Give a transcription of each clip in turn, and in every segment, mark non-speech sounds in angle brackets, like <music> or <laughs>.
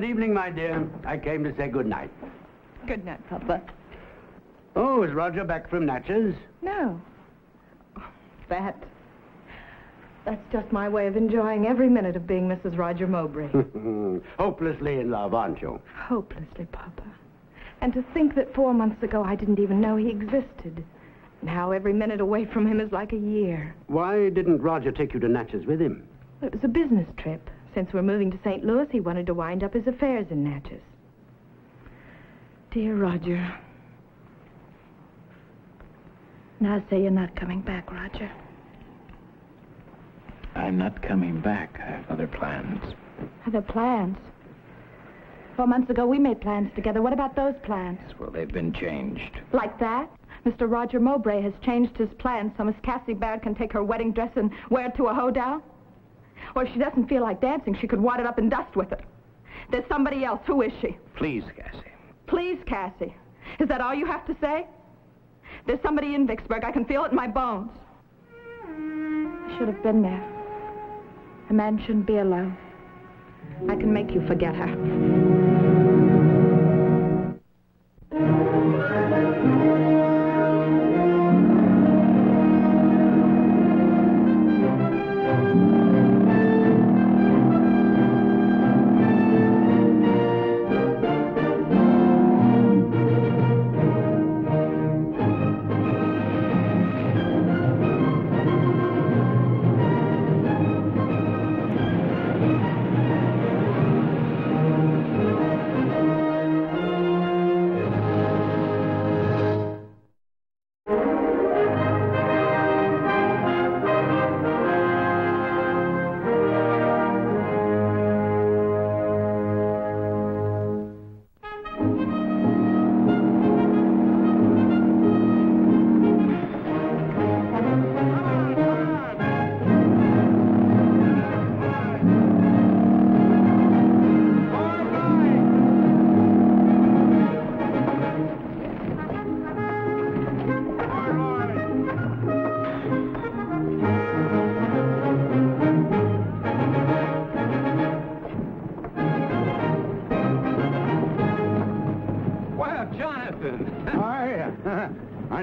Come in. Good evening, my dear. I came to say good night. Good night, Papa. Oh, is Roger back from Natchez? No. That. That's just my way of enjoying every minute of being Mrs. Roger Mowbray. <laughs> Hopelessly in love, aren't you? Hopelessly, Papa. And to think that four months ago I didn't even know he existed. Now every minute away from him is like a year. Why didn't Roger take you to Natchez with him? It was a business trip. Since we're moving to St. Louis, he wanted to wind up his affairs in Natchez. Dear Roger. Now say you're not coming back, Roger. I'm not coming back. I have other plans. Other plans? Four months ago, we made plans together. What about those plans? Well, they've been changed. Like that? Mr. Roger Mowbray has changed his plans so Miss Cassie Barrett can take her wedding dress and wear it to a hoedown? Or if she doesn't feel like dancing, she could wad it up in dust with it. There's somebody else. Who is she? Please, Cassie. Please, Cassie. Is that all you have to say? There's somebody in Vicksburg. I can feel it in my bones. I should have been there. A man shouldn't be alone. I can make you forget her.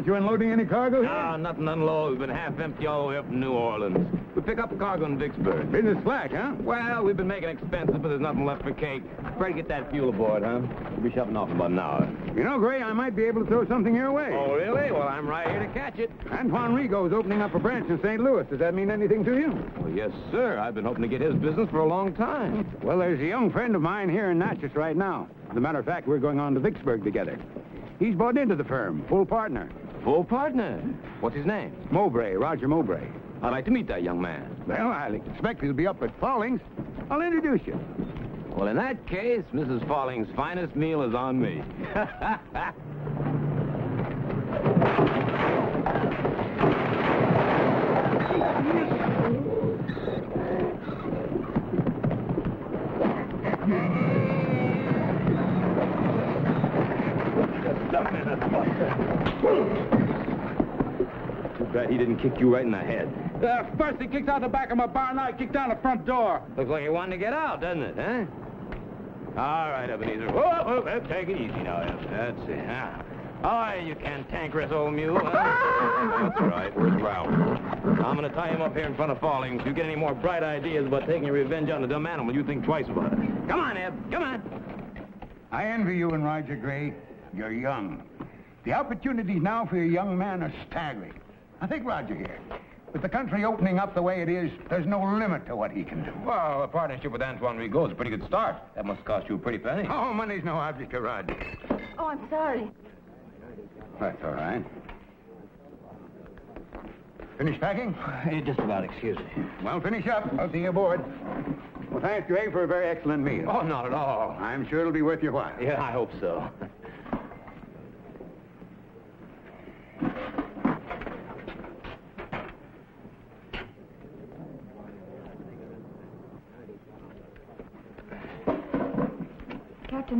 You unloading any cargo here? Ah, nothing to unload. We've been half empty all the way up from New Orleans. We pick up a cargo in Vicksburg. Business slack, huh? Well, we've been making expenses, but there's nothing left for cake. Try to get that fuel aboard, huh? We'll be shoving off in about an hour. You know, Gray, I might be able to throw something your way. Oh, really? Well, I'm right here to catch it. Antoine Rigaud's opening up a branch in St. Louis. Does that mean anything to you? Well, yes, sir. I've been hoping to get his business for a long time. Well, there's a young friend of mine here in Natchez right now. As a matter of fact, we're going on to Vicksburg together. He's bought into the firm, full partner. Full partner. What's his name? Mowbray, Roger Mowbray. I'd like to meet that young man. Well, I expect he'll be up at Fallings. I'll introduce you. Well, in that case, Mrs. Falling's finest meal is on me. <laughs> Too bad he didn't kick you right in the head. Uh, first he kicked out the back of my bar, now he kicked down the front door. Looks like he wanted to get out, doesn't it, huh? All right, Ebenezer. Whoa, whoa, whoa, take it easy now, Eb. That's it. Huh? Oh, you cantankerous old mule. Huh? That's right. Where's Ralph? I'm going to tie him up here in front of Falling. If you get any more bright ideas about taking revenge on the dumb animal, you think twice about it. Come on, Eb. Come on. I envy you and Roger Gray. You're young. The opportunities now for a young man are staggering. I think Roger here. With the country opening up the way it is, there's no limit to what he can do. Well, a partnership with Antoine Rigaud is a pretty good start. That must cost you a pretty penny. Oh, money's no object to Roger. Oh, I'm sorry. That's all right. Finish packing? <sighs> just about, excuse me. Well, finish up. I'll see you aboard. Well, thanks, Gray, for a very excellent meal. Oh, not at all. I'm sure it'll be worth your while. Yeah, I hope so.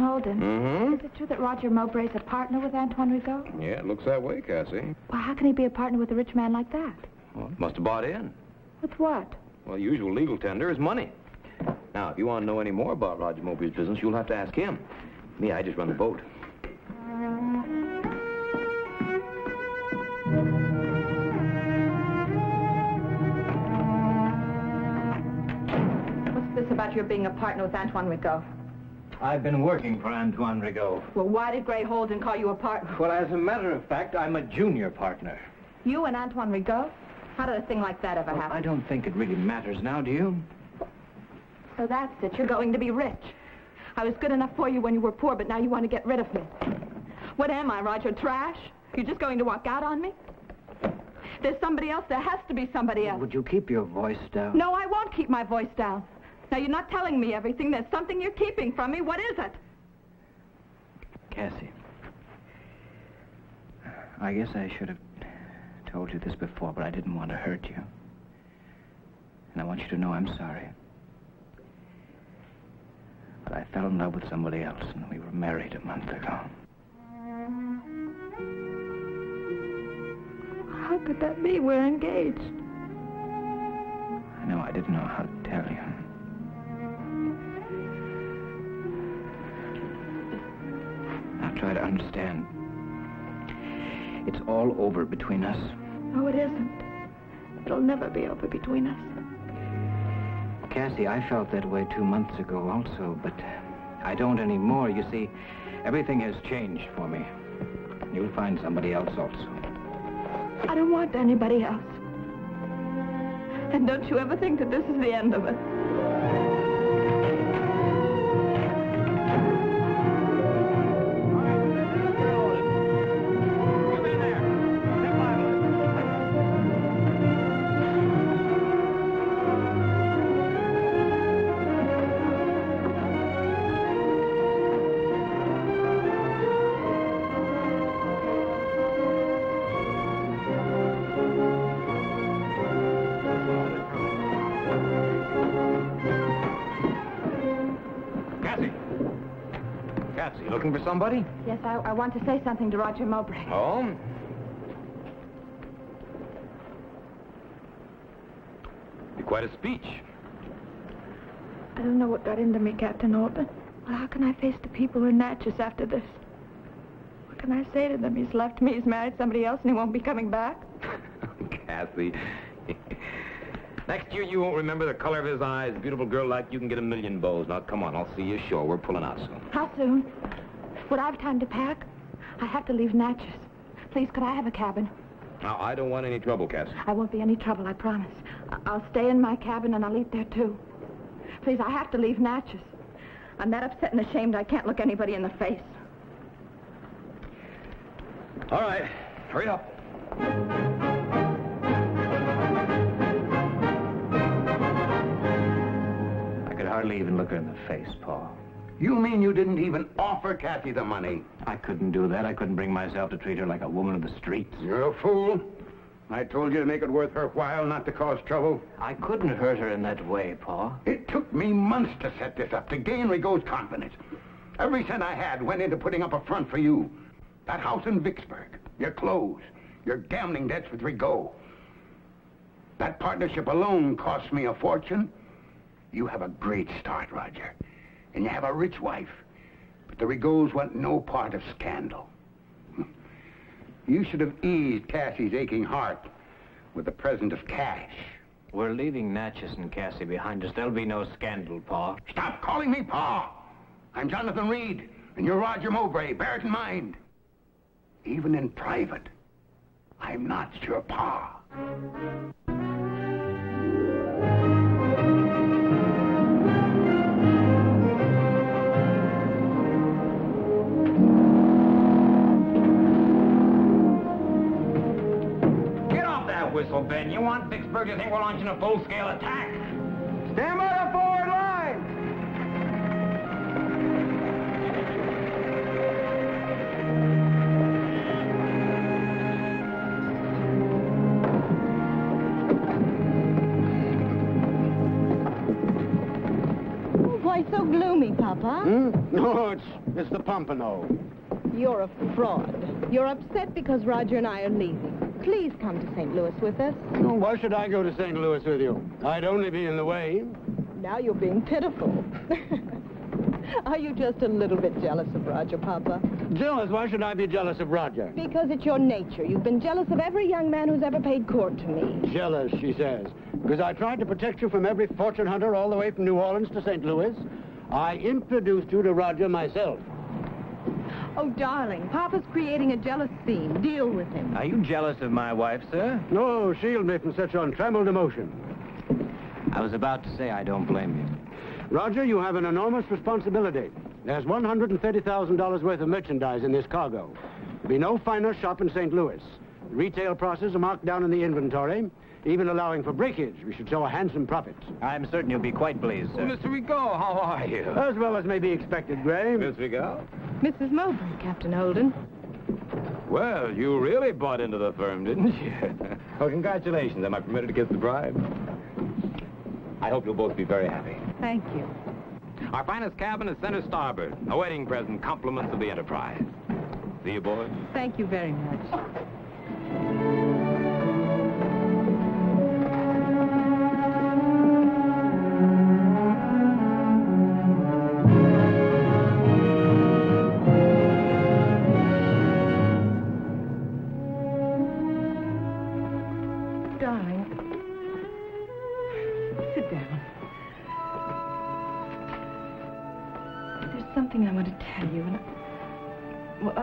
Holden, Mm-hmm. is it true that Roger Mowbray's a partner with Antoine Rigaud? Yeah, it looks that way, Cassie. Well, how can he be a partner with a rich man like that? Well, must have bought in. With what? Well, the usual legal tender is money. Now, if you want to know any more about Roger Mowbray's business, you'll have to ask him. Me, I just run the boat. What's this about your being a partner with Antoine Rigaud? I've been working for Antoine Rigaud. Well, why did Gray Holden call you a partner? Well, as a matter of fact, I'm a junior partner. You and Antoine Rigaud? How did a thing like that ever Well, happen? I don't think it really matters now, do you? So that's it. You're going to be rich. I was good enough for you when you were poor, but now you want to get rid of me. What am I, Roger? Trash? You're just going to walk out on me? There's somebody else. There has to be somebody else. Would you keep your voice down? No, I won't keep my voice down. Now, you're not telling me everything. There's something you're keeping from me. What is it? Cassie. I guess I should have told you this before, but I didn't want to hurt you. And I want you to know I'm sorry. But I fell in love with somebody else, and we were married a month ago. How could that be? We're engaged. I know I didn't know how to tell you. Understand. It's all over between us. No, it isn't. It'll never be over between us. Cassie, I felt that way two months ago also, but uh, I don't anymore. You see, everything has changed for me. You'll find somebody else also. I don't want anybody else. And don't you ever think that this is the end of it. Somebody? Yes, I, I want to say something to Roger Mowbray. Oh? Be quite a speech. I don't know what got into me, Captain Orban. Well, how can I face the people in Natchez after this? What can I say to them? He's left me, he's married somebody else, and he won't be coming back. <laughs> Cassie. Next year, you won't remember the color of his eyes. Beautiful girl like you can get a million bows. Now, come on, I'll see you ashore. We're pulling out soon. How soon? Would I have time to pack? I have to leave Natchez. Please, could I have a cabin? Now, I don't want any trouble, Cass. I won't be any trouble, I promise. I'll stay in my cabin and I'll eat there, too. Please, I have to leave Natchez. I'm that upset and ashamed I can't look anybody in the face. All right, hurry up. I could hardly even look her in the face, Paul. You mean you didn't even offer Kathy the money? I couldn't do that. I couldn't bring myself to treat her like a woman of the streets. You're a fool. I told you to make it worth her while not to cause trouble. I couldn't hurt her in that way, Paul. It took me months to set this up, to gain Rigaud's confidence. Every cent I had went into putting up a front for you. That house in Vicksburg, your clothes, your gambling debts with Rigaud. That partnership alone cost me a fortune. You have a great start, Roger. And you have a rich wife. But the Rigauds want no part of scandal. <laughs> You should have eased Cassie's aching heart with the present of cash. We're leaving Natchez and Cassie behind us. There'll be no scandal, Pa. Stop calling me Pa. I'm Jonathan Reed, and you're Roger Mowbray. Bear it in mind. Even in private, I'm not your Pa. Want Vicksburg you think we're launching a full-scale attack. Stand by the forward line! Why so gloomy, Papa? Hmm? <laughs> No, it's, it's the Pompano. You're a fraud. You're upset because Roger and I are leaving. Please come to St. Louis with us. Why should I go to St. Louis with you? I'd only be in the way. Now you're being pitiful. <laughs> Are you just a little bit jealous of Roger, Papa? Jealous? Why should I be jealous of Roger? Because it's your nature. You've been jealous of every young man who's ever paid court to me. Jealous, she says. Because I tried to protect you from every fortune hunter all the way from New Orleans to St. Louis. I introduced you to Roger myself. Oh, darling, Papa's creating a jealous scene. Deal with him. Are you jealous of my wife, sir? No, shield me from such untrammeled emotion. I was about to say I don't blame you. Roger, you have an enormous responsibility. There's $130,000 worth of merchandise in this cargo. There'll be no finer shop in St. Louis. Retail prices are marked down in the inventory. Even allowing for breakage, we should show a handsome profit. I'm certain you'll be quite pleased, sir. Mr. Rigaud, how are you? As well as may be expected, Gray. Miss Rigaud? Mrs. Mowbray, Captain Holden. Well, you really bought into the firm, didn't you? <laughs> well, congratulations. Am I permitted to kiss the bride? I hope you'll both be very happy. Thank you. Our finest cabin is center starboard. A wedding present, compliments of the Enterprise. See you, boys. Thank you very much.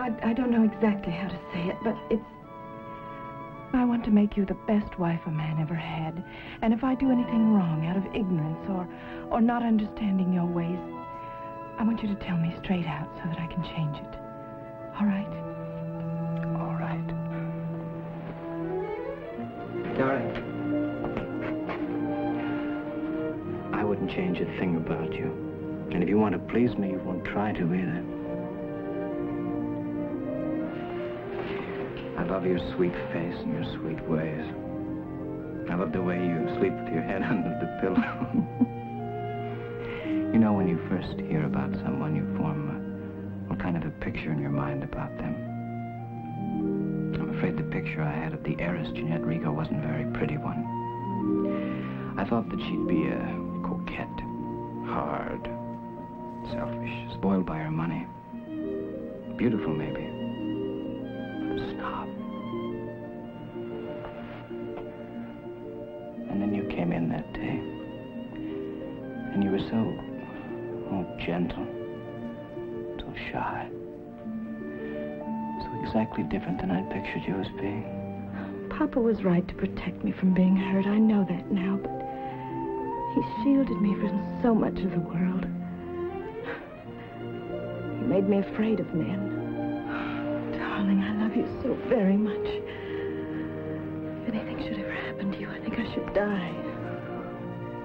I, I don't know exactly how to say it, but it's. I want to make you the best wife a man ever had. And if I do anything wrong out of ignorance or, or not understanding your ways, I want you to tell me straight out so that I can change it. All right? All right. Darling. I wouldn't change a thing about you. And if you want to please me, you won't try to either. I love your sweet face and your sweet ways. I love the way you sleep with your head <laughs> under the pillow. <laughs> you know, when you first hear about someone, you form a, a kind of a picture in your mind about them. I'm afraid the picture I had of the heiress, Jeanette Rigaud, wasn't a very pretty one. I thought that she'd be a coquette, hard, selfish, spoiled by her money. Beautiful, maybe. Different than I'd pictured you as being. Papa was right to protect me from being hurt. I know that now, but he shielded me from so much of the world. He made me afraid of men. Darling, I love you so very much. If anything should ever happen to you, I think I should die.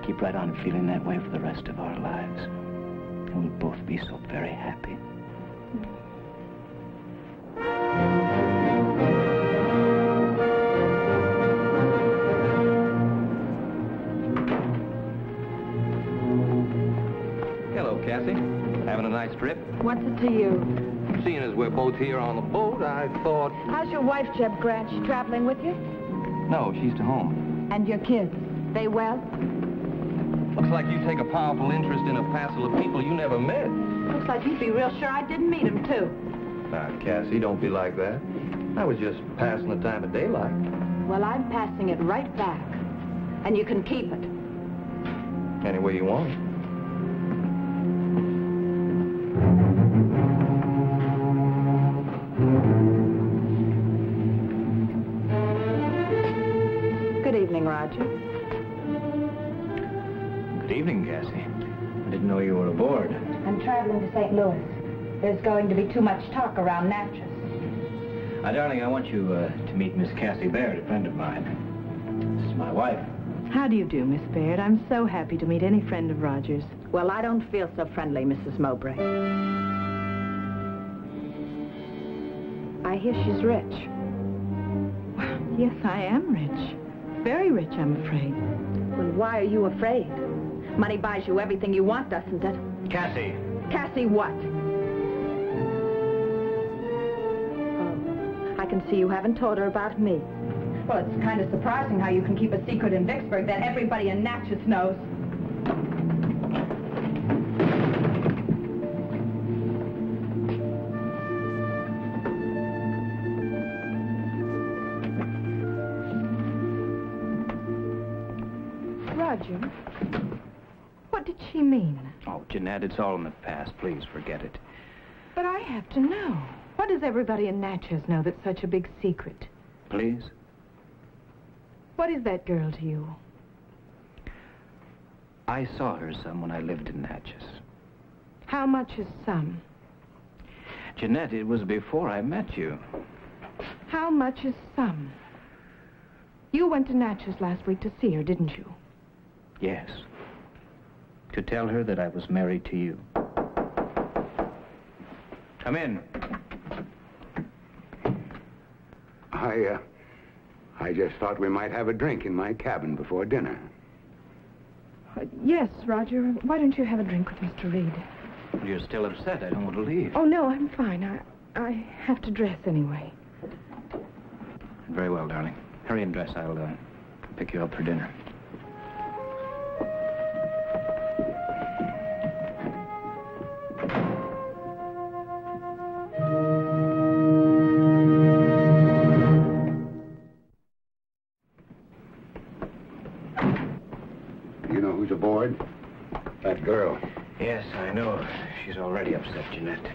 Keep right on feeling that way for the rest of our lives. And we'll both be so very happy. Hello, Having a nice trip? What's it to you? Seeing as we're both here on the boat, I thought... How's your wife, Jeb Grant? She traveling with you? No, she's to home. And your kids? They well? Looks like you take a powerful interest in a passel of people you never met. Looks like you'd be real sure I didn't meet them, too. Now, Cassie, don't be like that. I was just passing the time of daylight. Well, I'm passing it right back. And you can keep it. Any way you want. Good evening, Cassie. I didn't know you were aboard. I'm traveling to St. Louis. There's going to be too much talk around Natchez. Uh, darling, I want you uh, to meet Miss Cassie Baird, a friend of mine. This is my wife. How do you do, Miss Baird? I'm so happy to meet any friend of Roger's. Well, I don't feel so friendly, Mrs. Mowbray. I hear she's rich. Yes, I am rich. Very rich, I'm afraid. Well, why are you afraid? Money buys you everything you want, doesn't it? Cassie. Cassie what? Oh, I can see you haven't told her about me. Well, it's kind of surprising how you can keep a secret in Vicksburg that everybody in Natchez knows. Roger did she mean? Oh, Jeanette, it's all in the past. Please forget it. But I have to know. What does everybody in Natchez know that's such a big secret? Please? What is that girl to you? I saw her some when I lived in Natchez. How much is some? Jeanette, it was before I met you. How much is some? You went to Natchez last week to see her, didn't you? Yes. To tell her that I was married to you. Come in. I, uh, I just thought we might have a drink in my cabin before dinner. Uh, yes, Roger. Why don't you have a drink with Mr. Reed? You're still upset. I don't want to leave. Oh, no, I'm fine. I, I have to dress anyway. Very well, darling. Hurry and dress. I'll uh, pick you up for dinner. Upset, Jeanette.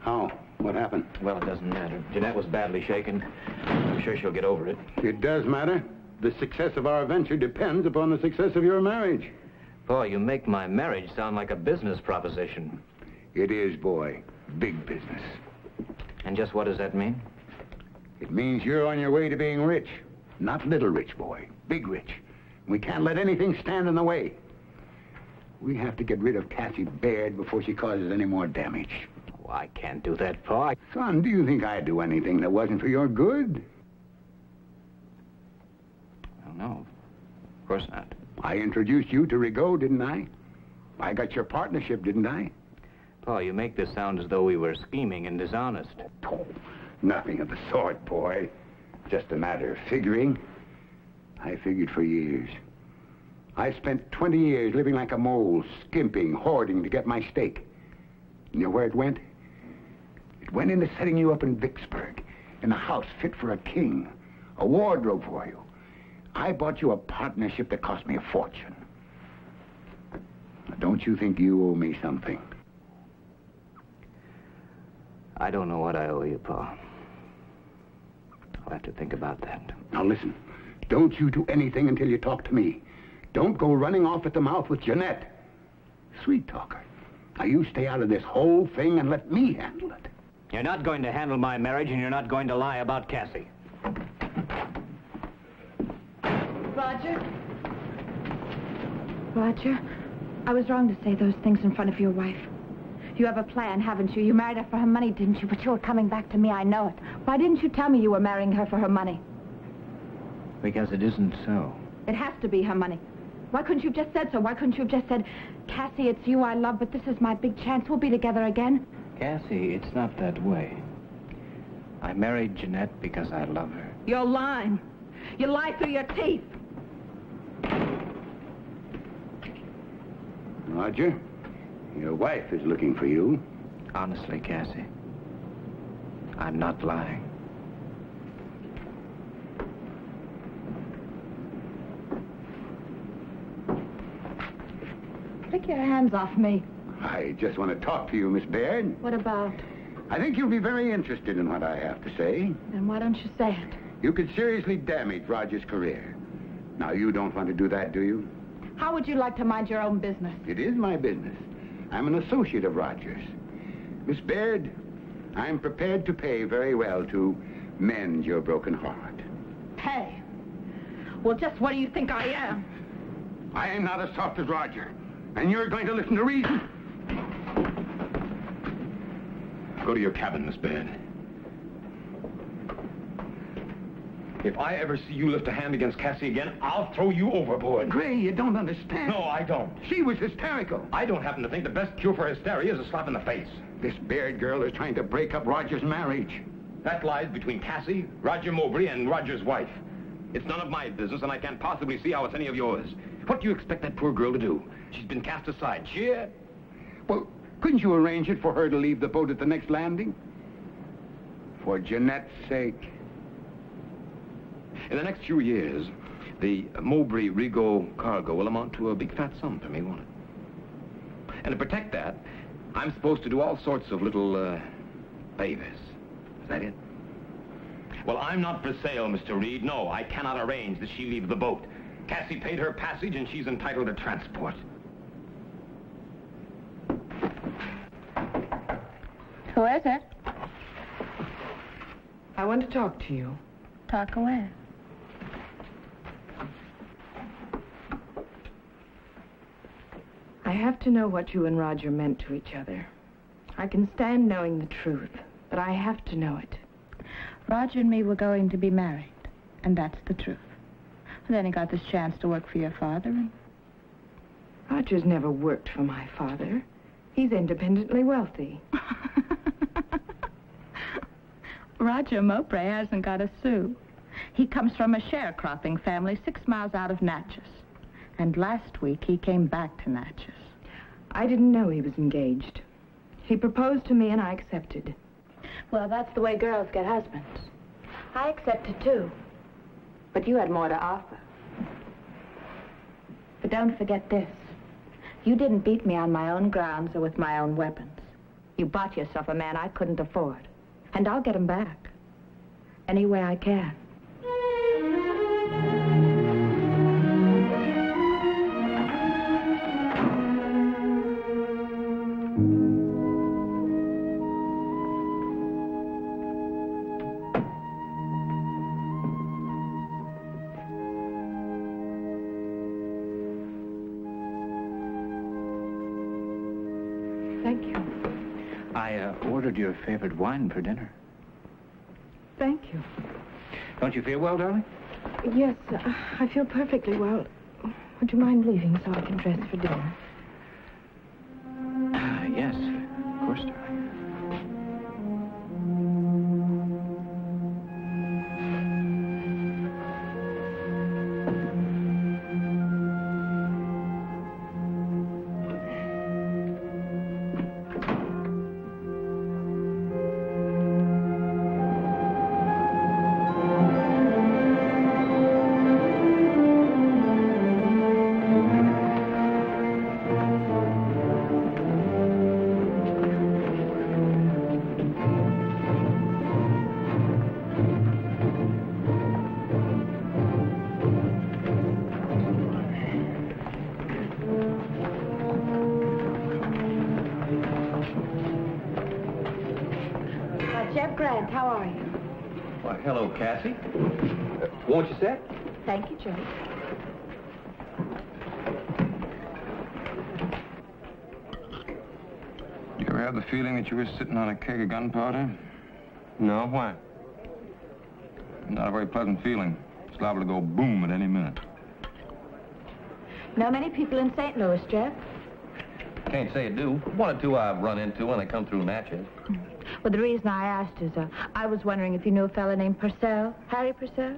How? What happened? Well, it doesn't matter. Jeanette was badly shaken. I'm sure she'll get over it. It does matter. The success of our venture depends upon the success of your marriage. Boy, you make my marriage sound like a business proposition. It is, boy. Big business. And just what does that mean? It means you're on your way to being rich. Not little rich, boy. Big rich. We can't let anything stand in the way. We have to get rid of Cassie Baird before she causes any more damage. Oh, I can't do that, Pa. Son, do you think I'd do anything that wasn't for your good? Well, no. Of course not. I introduced you to Rigaud, didn't I? I got your partnership, didn't I? Paul, you make this sound as though we were scheming and dishonest. Oh, nothing of the sort, boy. Just a matter of figuring. I figured for years. I spent 20 years living like a mole, skimping, hoarding to get my stake. You know where it went? It went into setting you up in Vicksburg, in a house fit for a king, a wardrobe for you. I bought you a partnership that cost me a fortune. Now, don't you think you owe me something? I don't know what I owe you, Pa. I'll have to think about that. Now listen, don't you do anything until you talk to me. Don't go running off at the mouth with Jeanette. Sweet talker. Now you stay out of this whole thing and let me handle it. You're not going to handle my marriage, and you're not going to lie about Cassie. Roger? Roger, I was wrong to say those things in front of your wife. You have a plan, haven't you? You married her for her money, didn't you? But you were coming back to me, I know it. Why didn't you tell me you were marrying her for her money? Because it isn't so. It has to be her money. Why couldn't you have just said so? Why couldn't you have just said, Cassie, it's you I love, but this is my big chance. We'll be together again. Cassie, it's not that way. I married Jeanette because I love her. You're lying. You lie through your teeth. Roger, your wife is looking for you. Honestly, Cassie, I'm not lying. Take your hands off me. I just want to talk to you, Miss Baird. What about? I think you'll be very interested in what I have to say. Then why don't you say it? You could seriously damage Roger's career. Now, you don't want to do that, do you? How would you like to mind your own business? It is my business. I'm an associate of Rogers. Miss Baird, I'm prepared to pay very well to mend your broken heart. Pay? Well, just what do you think I am? I am not as soft as Roger, and you're going to listen to reason. Go to your cabin, Miss Baird. If I ever see you lift a hand against Cassie again, I'll throw you overboard. Gray, you don't understand. No, I don't. She was hysterical. I don't happen to think the best cure for hysteria is a slap in the face. This Baird girl is trying to break up Roger's marriage. That lies between Cassie, Roger Mowbray, and Roger's wife. It's none of my business, and I can't possibly see how it's any of yours. What do you expect that poor girl to do? She's been cast aside. She... uh, Well, couldn't you arrange it for her to leave the boat at the next landing? For Jeanette's sake. In the next few years, The Mowbray Rigaud cargo will amount to a big fat sum for me, won't it? And to protect that, I'm supposed to do all sorts of little, uh, favors. Is that it? Well, I'm not for sale, Mr. Reed. No, I cannot arrange that she leave the boat. Cassie paid her passage, and she's entitled to transport. Who is it? I want to talk to you. Talk away. I have to know what you and Roger meant to each other. I can stand knowing the truth, but I have to know it. Roger and me were going to be married, and that's the truth. And then he got this chance to work for your father, and Roger's never worked for my father. He's independently wealthy. <laughs> Roger Mowbray hasn't got a sou. He comes from a sharecropping family six miles out of Natchez. And last week he came back to Natchez. I didn't know he was engaged. He proposed to me and I accepted. Well, that's the way girls get husbands. I accepted too. But you had more to offer. But don't forget this. You didn't beat me on my own grounds or with my own weapons. You bought yourself a man I couldn't afford. And I'll get him back. Any way I can. Favorite wine for dinner. Thank you. Don't you feel well, darling? Yes, uh, I feel perfectly well. Would you mind leaving so I can dress for dinner? Jeff Grant, how are you? Why, hello, Cassie. Uh, won't you sit? Thank you, Joe. You ever have the feeling that you were sitting on a keg of gunpowder? No, why? Not a very pleasant feeling. It's liable to go boom at any minute. Know many people in St. Louis, Jeff? Can't say I do. One or two I've run into when I come through Natchez. Well, the reason I asked is uh, I was wondering if you knew a fellow named Purcell, Harry Purcell.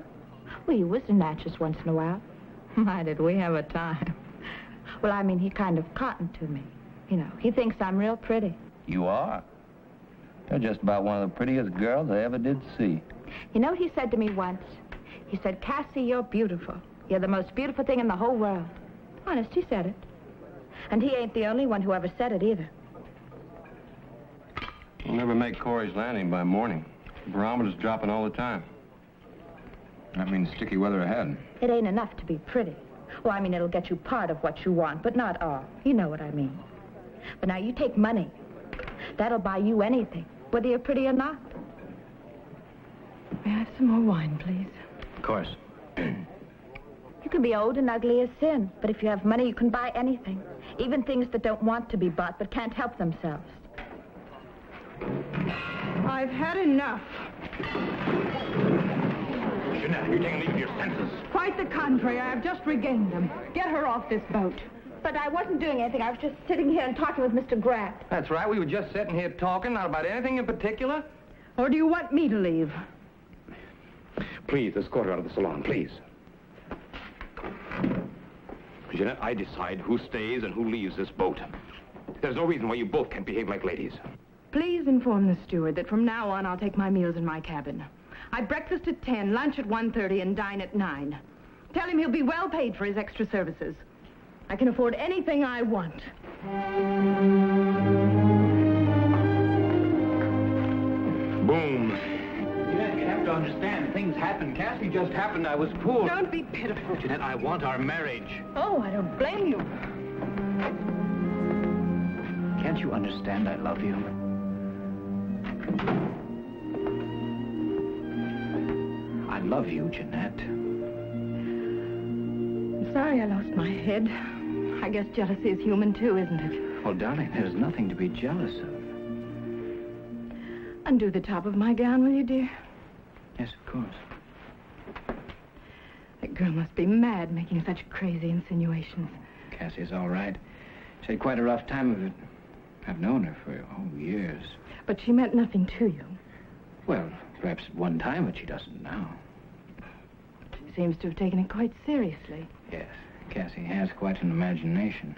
Well, he was in Natchez once in a while. <laughs> My, did we have a time. Well, I mean, he kind of cottoned to me. You know, he thinks I'm real pretty. You are. You're just about one of the prettiest girls I ever did see. You know what he said to me once? He said, Cassie, you're beautiful. You're the most beautiful thing in the whole world. Honest, he said it. And he ain't the only one who ever said it either. We'll never make Corey's Landing by morning. The barometer's dropping all the time. That means sticky weather ahead. It ain't enough to be pretty. Well, I mean, it'll get you part of what you want, but not all. You know what I mean. But now you take money. That'll buy you anything, whether you're pretty or not. May I have some more wine, please? Of course. <clears throat> You can be old and ugly as sin, but if you have money, you can buy anything. Even things that don't want to be bought but can't help themselves. I've had enough. Jeanette, you're taking leave of your senses. Quite the contrary. I have just regained them. Get her off this boat. But I wasn't doing anything. I was just sitting here and talking with Mr. Grant. That's right. We were just sitting here talking, not about anything in particular. Or do you want me to leave? Please, escort her out of the salon, please. Jeanette, I decide who stays and who leaves this boat. There's no reason why you both can't behave like ladies. Please inform the steward that from now on I'll take my meals in my cabin. I breakfast at 10, lunch at 1.30, and dine at 9. Tell him he'll be well paid for his extra services. I can afford anything I want. Boom. Jeanette, you have to understand, things happen. Cassie just happened. I was poor. Don't be pitiful. Jeanette, I want our marriage. Oh, I don't blame you. Can't you understand I love you? I love you, Jeanette. I'm sorry I lost my head. I guess jealousy is human too, isn't it? Well, darling, there's nothing to be jealous of. Undo the top of my gown, will you, dear? Yes, of course. That girl must be mad making such crazy insinuations. Cassie's all right. She had quite a rough time of it. I've known her for, oh, years. But she meant nothing to you. Well, perhaps at one time, but she doesn't now. She seems to have taken it quite seriously. Yes, Cassie has quite an imagination.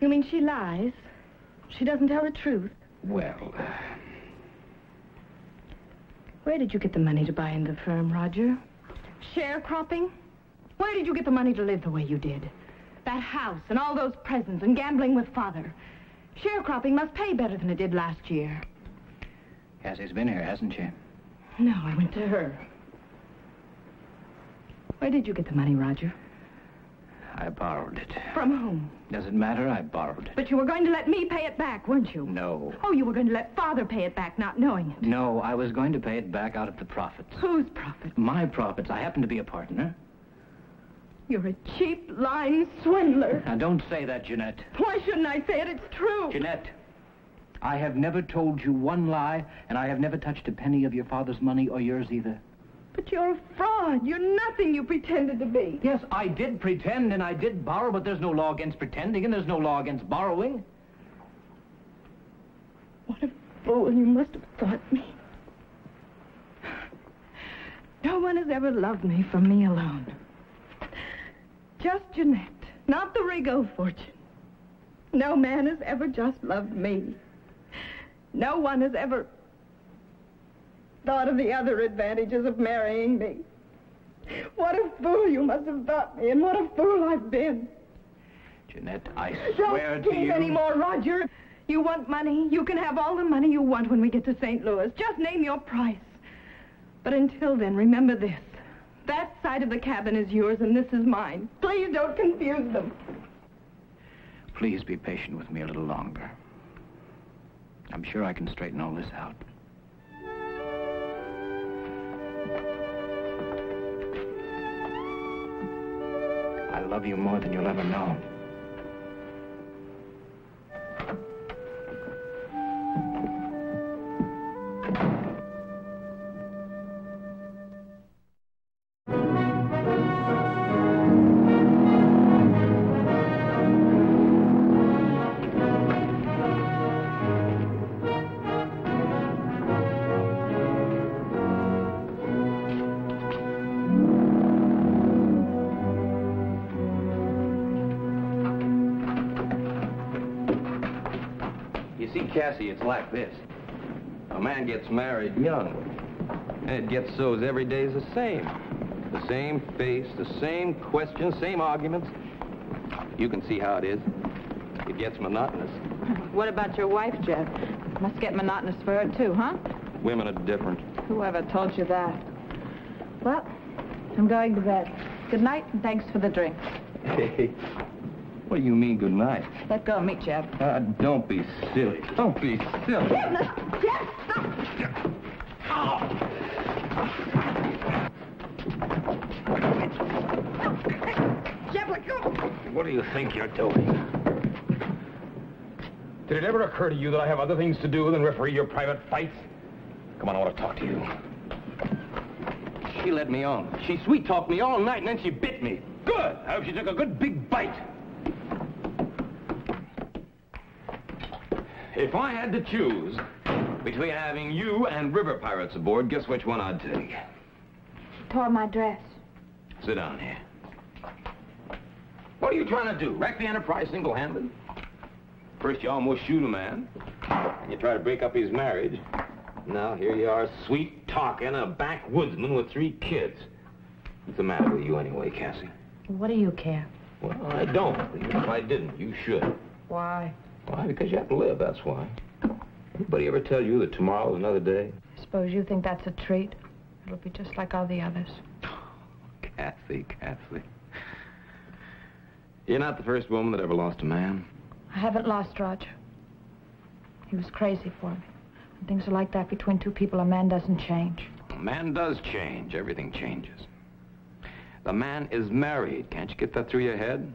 You mean she lies? She doesn't tell the truth? Well, uh, Where did you get the money to buy into the firm, Roger? Sharecropping? Where did you get the money to live the way you did? That house and all those presents and gambling with father. Sharecropping must pay better than it did last year. Cassie's been here, hasn't she? No, I went to her. Where did you get the money, Roger? I borrowed it. From whom? Does it matter? I borrowed it. But you were going to let me pay it back, weren't you? No. Oh, you were going to let father pay it back, not knowing it. No, I was going to pay it back out of the profits. Whose profits? My profits. I happen to be a partner. You're a cheap, lying swindler. Now, don't say that, Jeanette. Why shouldn't I say it? It's true. Jeanette, I have never told you one lie, and I have never touched a penny of your father's money or yours either. But you're a fraud. You're nothing you pretended to be. Yes, I did pretend and I did borrow, but there's no law against pretending and there's no law against borrowing. What a fool you must have thought me. No one has ever loved me for me alone. Just Jeanette, not the Rigaud fortune. No man has ever just loved me. No one has ever thought of the other advantages of marrying me. What a fool you must have thought me, and what a fool I've been. Jeanette, I swear Don't to you. anymore, Roger. You want money? You can have all the money you want when we get to St. Louis. Just name your price. But until then, remember this. That side of the cabin is yours and this is mine. Please don't confuse them. Please be patient with me a little longer. I'm sure I can straighten all this out. I love you more than you'll ever know. See, it's like this. A man gets married young, and it gets so as every day is the same. The same face, the same questions, same arguments. You can see how it is. It gets monotonous. <laughs> What about your wife, Jeff? Must get monotonous for her, too, huh? Women are different. Whoever told you that? Well, I'm going to bed. Good night, and thanks for the drink. Hey, <laughs> what do you mean, good night? Let go of me, Jeff. Uh, don't be silly. Don't be silly. What do you think you're doing? Did it ever occur to you that I have other things to do than referee your private fights? Come on, I want to talk to you. She led me on. She sweet-talked me all night, and then she bit me. Good. I hope she took a good big bite. If I had to choose between having you and river pirates aboard, guess which one I'd take? Tore my dress. Sit down here. What are you trying to do? Wreck the Enterprise single-handed? First you almost shoot a man, and you try to break up his marriage. Now here you are, sweet-talking a backwoodsman with three kids. What's the matter with you anyway, Cassie? What do you care? Well, I don't. Even if I didn't, you should. Why? Why? Because you have to live, that's why. Anybody ever tell you that tomorrow's another day? I suppose you think that's a treat. It'll be just like all the others. <laughs> Cassie, Cassie. You're not the first woman that ever lost a man. I haven't lost Roger. He was crazy for me. When things are like that between two people, a man doesn't change. A man does change. Everything changes. The man is married. Can't you get that through your head?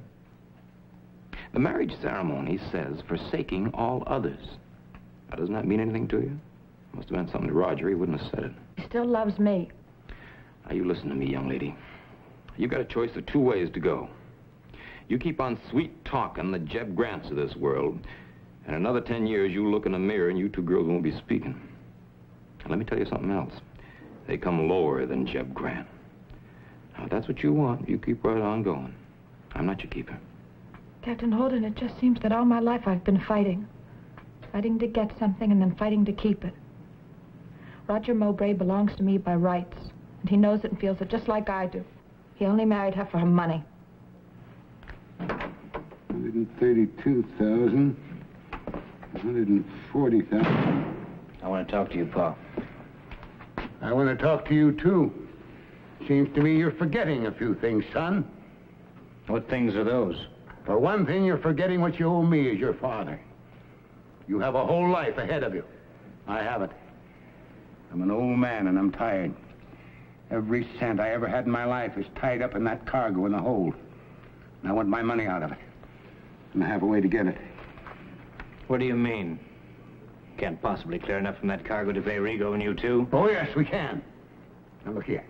The marriage ceremony says forsaking all others. Now, doesn't that mean anything to you? It Must have meant something to Roger. He wouldn't have said it. He still loves me. Now, you listen to me, young lady. You've got a choice of two ways to go. You keep on sweet talking the Jeb Grants of this world, and another ten years you look in the mirror and you two girls won't be speaking. And let me tell you something else. They come lower than Jeb Grant. Now, if that's what you want, you keep right on going. I'm not your keeper. Captain Holden, it just seems that all my life I've been fighting. Fighting to get something and then fighting to keep it. Roger Mowbray belongs to me by rights, and he knows it and feels it just like I do. He only married her for her money. 132,000. 140,000. I want to talk to you, Pa. I want to talk to you, too. Seems to me you're forgetting a few things, son. What things are those? For one thing, you're forgetting what you owe me as your father. You have a whole life ahead of you. I haven't. I'm an old man and I'm tired. Every cent I ever had in my life is tied up in that cargo in the hold. And I want my money out of it. And I have a way to get it. What do you mean? Can't possibly clear enough from that cargo to pay Rigaud and you too? Oh, yes, we can. Now, look here.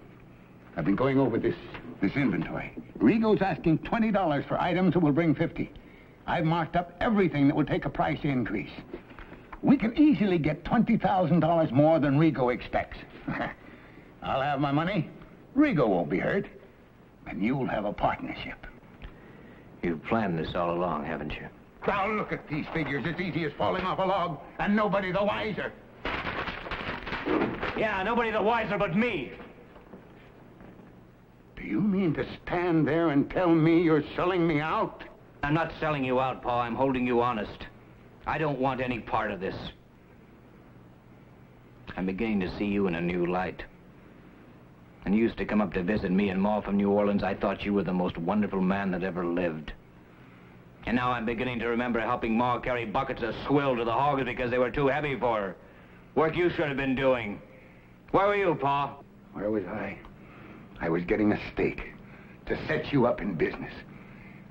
I've been going over this, this inventory. Rigaud's asking $20 for items that will bring 50. I've marked up everything that will take a price increase. We can easily get $20,000 more than Rigaud expects. <laughs> I'll have my money. Rigaud won't be hurt. And you'll have a partnership. You've planned this all along, haven't you? Now, look at these figures. It's easy as falling off a log, and nobody the wiser. Yeah, nobody the wiser but me. Do you mean to stand there and tell me you're selling me out? I'm not selling you out, Paul. I'm holding you honest. I don't want any part of this. I'm beginning to see you in a new light. When you used to come up to visit me and Ma from New Orleans, I thought you were the most wonderful man that ever lived. And now I'm beginning to remember helping Ma carry buckets of swill to the hogs because they were too heavy for her. Work you should have been doing. Where were you, Pa? Where was I? I was getting a stake to set you up in business.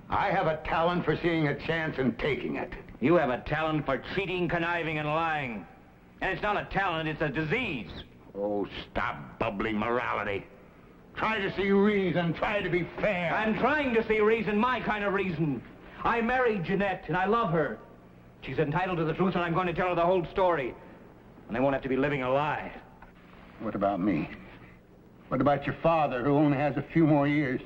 I have a talent for seeing a chance and taking it. You have a talent for cheating, conniving, and lying. And it's not a talent, it's a disease. Oh, stop bubbling morality. Try to see reason. Try to be fair. I'm trying to see reason, my kind of reason. I married Jeanette, and I love her. She's entitled to the truth, and I'm going to tell her the whole story. And they won't have to be living a lie. What about me? What about your father, who only has a few more years?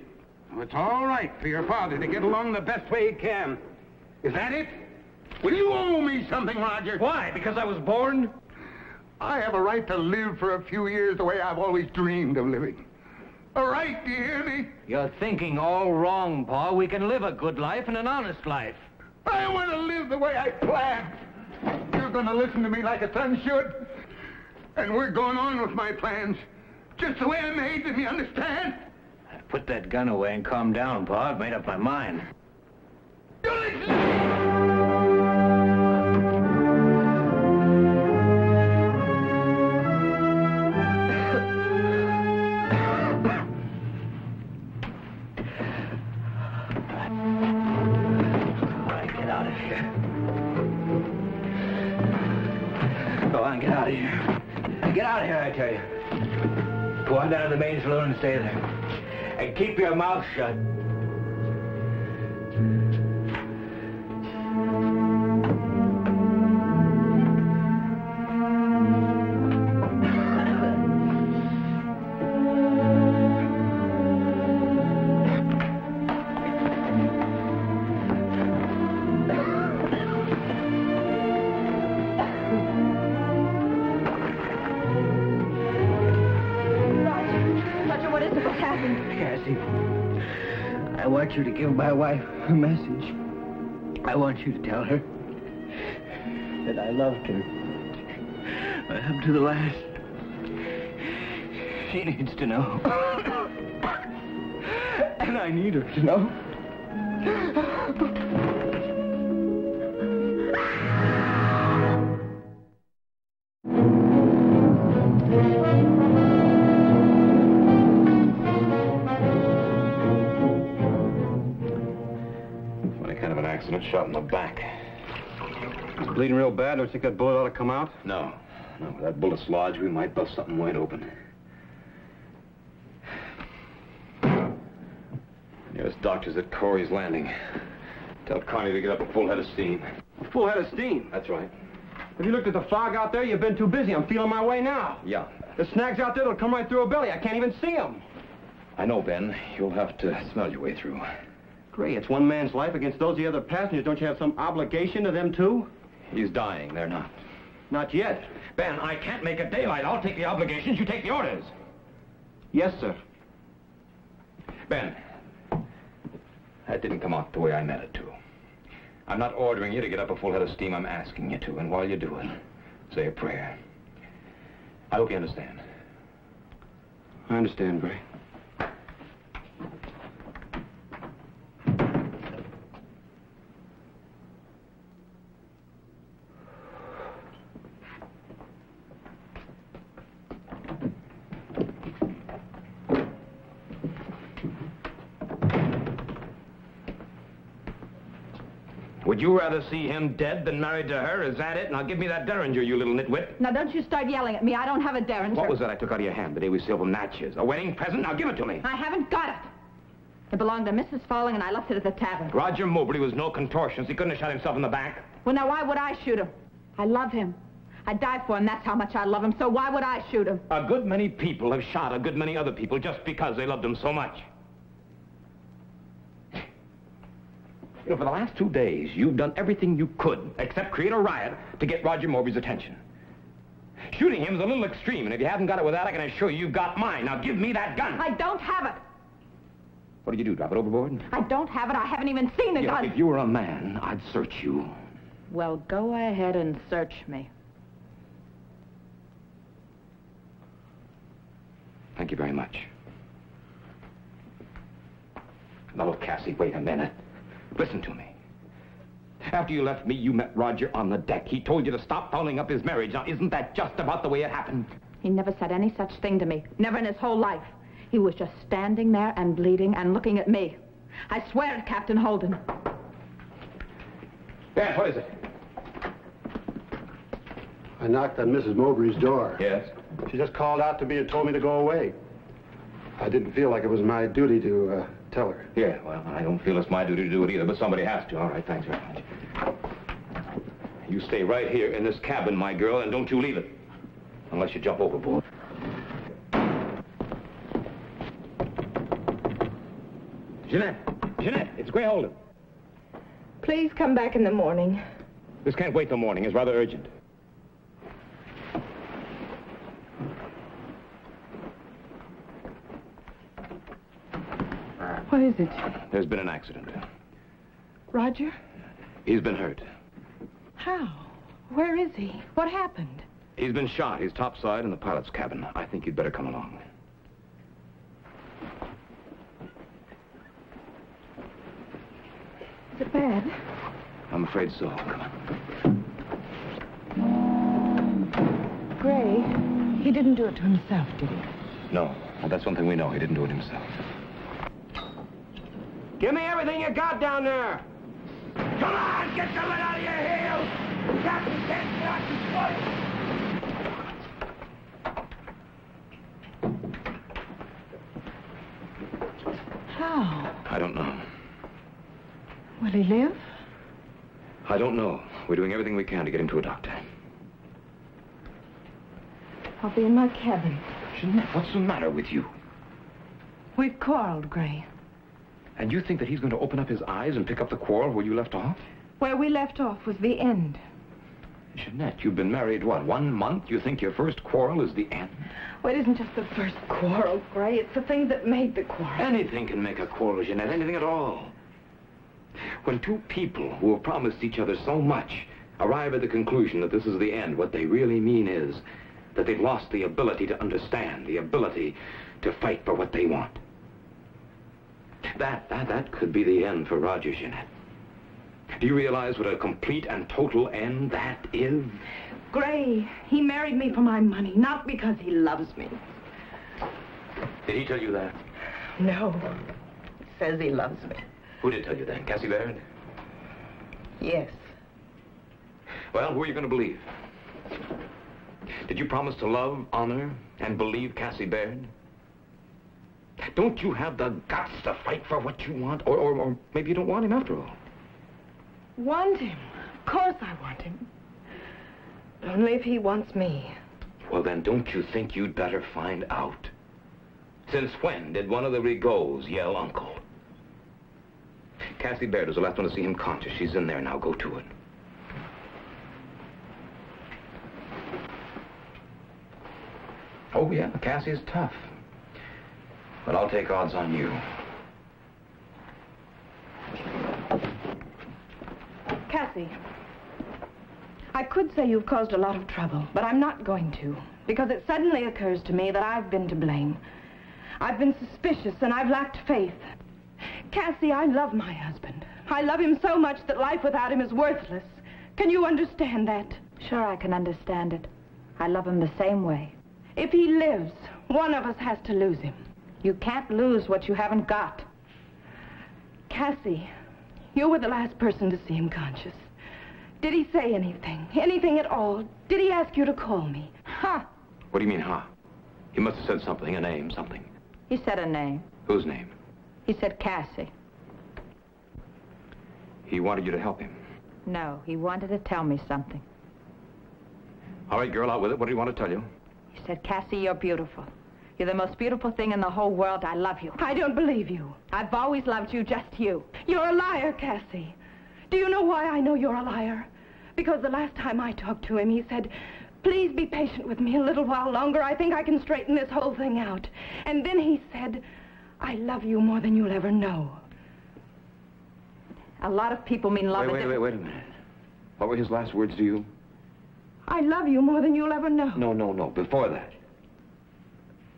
Oh, it's all right for your father to get along the best way he can. Is that it? Will you owe me something, Roger? Why? Because I was born? I have a right to live for a few years the way I've always dreamed of living. A right, do you hear me? You're thinking all wrong, Pa. We can live a good life and an honest life. I want to live the way I planned. You're going to listen to me like a son should. And we're going on with my plans. Just the way I made them, you understand? I Put that gun away and calm down, Pa. I've made up my mind. Stay there. And keep your mouth shut. I want you to give my wife a message. I want you to tell her that I loved her. Up to the last. She needs to know. <coughs> and I need her to know. Shot in the back. He's bleeding real bad. Don't you think that bullet ought to come out? No. No, with that bullet's lodged, we might bust something wide open. Nearest doctor's at Corey's Landing. Tell Connie to get up a full head of steam. A full head of steam. That's right. Have you looked at the fog out there? You've been too busy. I'm feeling my way now. Yeah. The snags out there, they'll come right through a belly. I can't even see them. I know, Ben. You'll have to smell your way through. Gray, it's one man's life against those of the other passengers. Don't you have some obligation to them, too? He's dying. They're not. Not yet. Ben, I can't make a daylight. I'll take the obligations. You take the orders. Yes, sir. Ben, that didn't come out the way I meant it to. I'm not ordering you to get up a full head of steam. I'm asking you to. And while you do it, say a prayer. I hope you understand. I understand, Gray. Would you rather see him dead than married to her? Is that it? Now give me that derringer, you little nitwit. Now, don't you start yelling at me. I don't have a derringer. What was that I took out of your hand the day we sailed from Natchez? A wedding present? Now give it to me. I haven't got it. It belonged to Mrs. Falling, and I left it at the tavern. Roger Mowbray was no contortionist. He couldn't have shot himself in the back. Well, now, why would I shoot him? I love him. I'd die for him. That's how much I love him. So why would I shoot him? A good many people have shot a good many other people just because they loved him so much. You know, for the last two days, you've done everything you could, except create a riot, to get Roger Mowbray's attention. Shooting him is a little extreme, and if you haven't got it with that, I can assure you you've got mine. Now give me that gun. I don't have it. What did you do, drop it overboard? I don't have it. I haven't even seen the Yeah, gun. if you were a man, I'd search you. Well, go ahead and search me. Thank you very much. Now, look, Cassie, wait a minute. Listen to me. After you left me, you met Roger on the deck. He told you to stop following up his marriage. Now, isn't that just about the way it happened? He never said any such thing to me. Never in his whole life. He was just standing there and bleeding and looking at me. I swear it, Captain Holden. Ben, what is it? I knocked on Mrs. Mowbray's door. Yes? She just called out to me and told me to go away. I didn't feel like it was my duty to uh, tell her. Yeah, well, I don't feel it's my duty to do it either, but somebody has to. All right, thanks very much. You stay right here in this cabin, my girl, and don't you leave it. Unless you jump overboard. Jeanette! Jeanette! It's Gray Holden. Please come back in the morning. This can't wait till morning. It's rather urgent. What is it? There's been an accident. Roger? He's been hurt. How? Where is he? What happened? He's been shot. He's topside in the pilot's cabin. I think you'd better come along. Is it bad? I'm afraid so. Come on. Gray, he didn't do it to himself, did he? No, well, that's one thing we know. He didn't do it himself. Give me everything you got down there. Come on, get the lid out of your heels! Captain can't get out his foot! How? I don't know. Will he live? I don't know. We're doing everything we can to get him to a doctor. I'll be in my cabin. Jeanette, what's the matter with you? We've quarreled, Gray. And you think that he's going to open up his eyes and pick up the quarrel where you left off? Where we left off was the end. Jeanette, you've been married, what, one month? You think your first quarrel is the end? Well, it isn't just the first quarrel, Gray. It's the thing that made the quarrel. Anything can make a quarrel, Jeanette, anything at all. When two people who have promised each other so much arrive at the conclusion that this is the end, what they really mean is that they've lost the ability to understand, the ability to fight for what they want. That, that, that could be the end for Roger, Jeanette. Do you realize what a complete and total end that is? Gray, he married me for my money, not because he loves me. Did he tell you that? No. He says he loves me. Who did tell you that? Cassie Baird? Yes. Well, who are you going to believe? Did you promise to love, honor, and believe Cassie Baird? Don't you have the guts to fight for what you want? Or, or, or maybe you don't want him after all. Want him? Of course I want him. Only if he wants me. Well, then don't you think you'd better find out? Since when did one of the Rigaud's yell uncle? Cassie Baird was the last one to see him conscious. She's in there now. Go to it. Oh, yeah, Cassie is tough. But I'll take odds on you. Cassie, I could say you've caused a lot of trouble, but I'm not going to. Because it suddenly occurs to me that I've been to blame. I've been suspicious and I've lacked faith. Cassie, I love my husband. I love him so much that life without him is worthless. Can you understand that? Sure, I can understand it. I love him the same way. If he lives, one of us has to lose him. You can't lose what you haven't got. Cassie, you were the last person to see him conscious. Did he say anything? Anything at all? Did he ask you to call me? Huh. What do you mean, huh? He must have said something, a name, something. He said a name. Whose name? He said Cassie. He wanted you to help him. No, he wanted to tell me something. All right, girl, out with it. What do you want to tell you? He said, Cassie, you're beautiful. You're the most beautiful thing in the whole world. I love you. I don't believe you. I've always loved you, just you. You're a liar, Cassie. Do you know why I know you're a liar? Because the last time I talked to him, he said, please be patient with me a little while longer. I think I can straighten this whole thing out. And then he said, I love you more than you'll ever know. A lot of people mean love wait, wait, wait, wait a minute. What were his last words to you? I love you more than you'll ever know. No, no, no. Before that.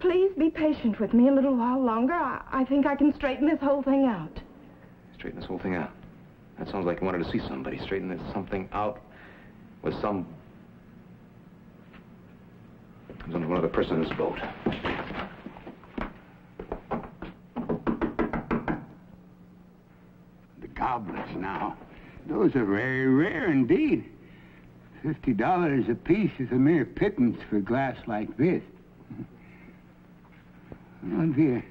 Please be patient with me a little while longer. I, I think I can straighten this whole thing out. Straighten this whole thing out. That sounds like you wanted to see somebody straighten this something out with some... There's only one other person in this boat. The goblets now. Those are very rare indeed. Fifty dollars apiece is a mere pittance for glass like this. Oh, dear.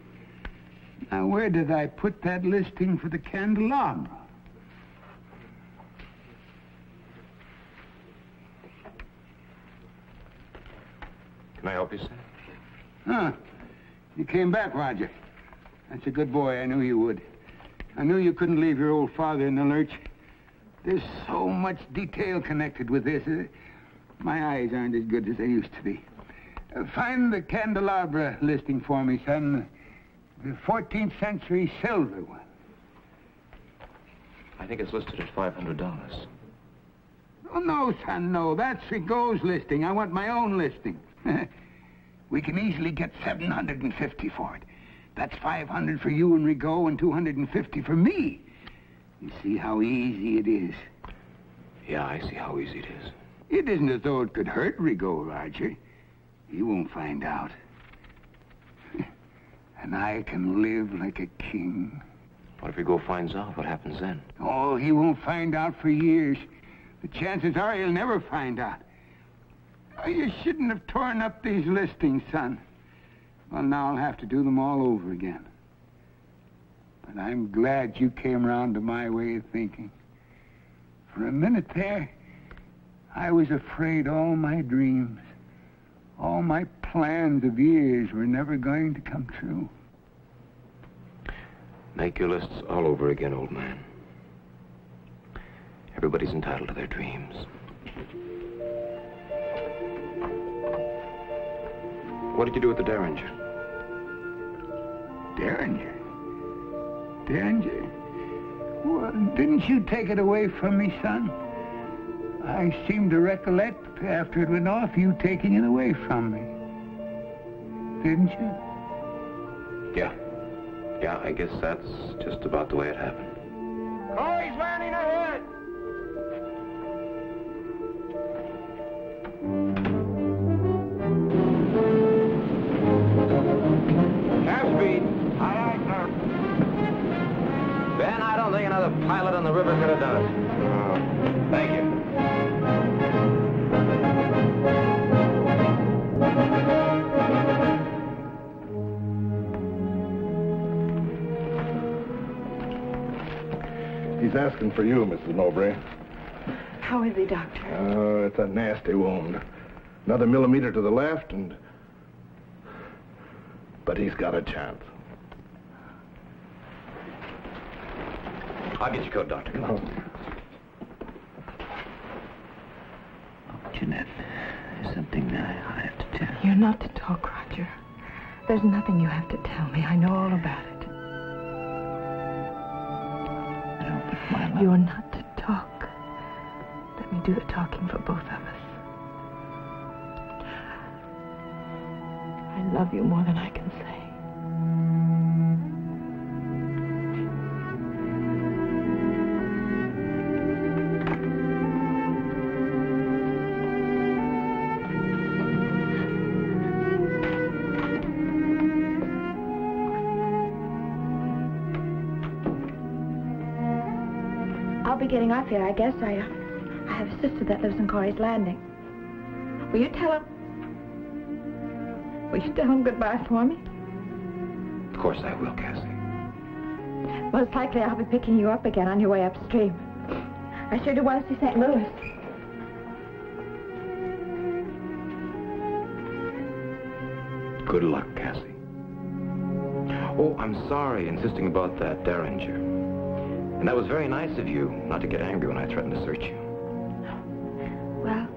Now, where did I put that listing for the candelabra? Can I help you, sir? Huh. You came back, Roger. That's a good boy. I knew you would. I knew you couldn't leave your old father in the lurch. There's so much detail connected with this. Uh, my eyes aren't as good as they used to be. Find the candelabra listing for me, son. The 14th century silver one. I think it's listed at $500. Oh, no, son, no. That's Rigaud's listing. I want my own listing. <laughs> we can easily get 750 for it. That's 500 for you and Rigaud and 250 for me. You see how easy it is. Yeah, I see how easy it is. It isn't as though it could hurt Rigaud, Roger. He won't find out. <laughs> and I can live like a king. What if Rigaud finds out? What happens then? Oh, he won't find out for years. The chances are he'll never find out. Oh, you shouldn't have torn up these listings, son. Well, now I'll have to do them all over again. But I'm glad you came around to my way of thinking. For a minute there, I was afraid all my dreams, all my plans of years were never going to come true. Make your lists all over again, old man. Everybody's entitled to their dreams. What did you do with the Derringer? Derringer? Derringer? Well, didn't you take it away from me, son? I seem to recollect after it went off you taking it away from me. Didn't you? Yeah. Yeah, I guess that's just about the way it happened. Asking for you, Mrs. Mowbray. How is he, Doctor? Oh, it's a nasty wound. Another millimeter to the left, and. But he's got a chance. I'll get your coat, Doctor. Come on. Oh, Jeanette, there's something I, I have to tell you. You're not to talk, Roger. There's nothing you have to tell me. I know all about it. But. You're not to talk. Let me do the talking for both of us. I love you more than I can off here, I guess. I, uh, I have a sister that lives in Corey's Landing. Will you tell him? Will you tell him goodbye for me? Of course I will, Cassie. Most likely I'll be picking you up again on your way upstream. I sure do want to see St. Louis. Good luck, Cassie. Oh, I'm sorry insisting about that Derringer. And that was very nice of you not to get angry when I threatened to search you. Well,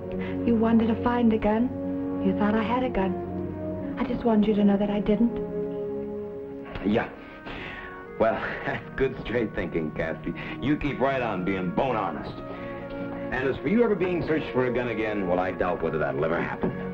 you wanted to find a gun. You thought I had a gun. I just wanted you to know that I didn't. Yeah. Well, that's <laughs> good straight thinking, Cassie. You keep right on being bone honest. And as for you ever being searched for a gun again, well, I doubt whether that'll ever happen.